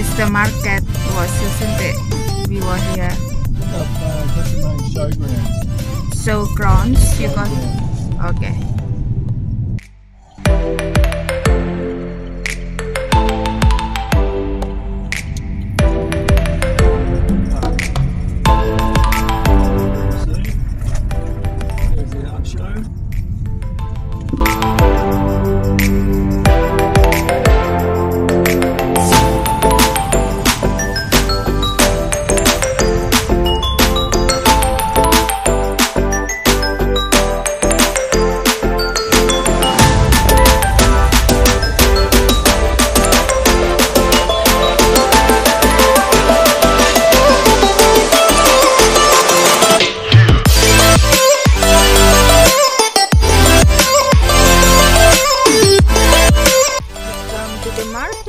is the market was, isn't it? We were here. Showgrounds. Showgrounds, you got? Okay.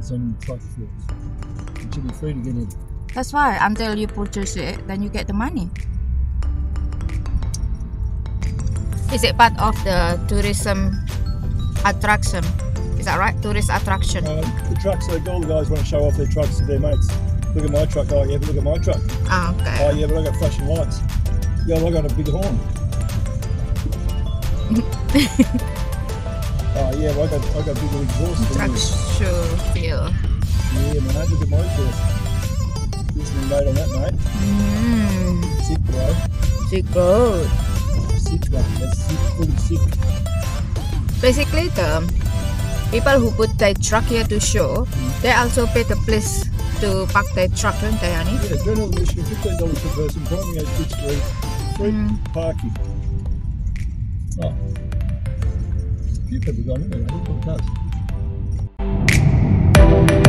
Some truck. It should be free to get in. That's why until you purchase it, then you get the money. Is it part of the tourism attraction? Is that right? Tourist attraction. Um, the trucks, like all the guys want to show off their trucks to their mates. Look at my truck. Oh, yeah, but look at my truck. Ah, Oh, okay. Oh, yeah, but I got flashing lights. Yeah, I got a big horn. oh, yeah, well, I got, I got bigger exhaust Truck show feel. Yeah, mate, look at my exhaust. This is made on that, mate. Mm, Sick, bro. so good seek that. That's seek food seek. Basically, the people who put their truck here to show, mm. they also pay the place to park their truck, don't they, honey? Yeah, general admission, fifteen dollars per person. Primary has good street, free mm. parking. Oh, few people going in there. I don't know what mm. it.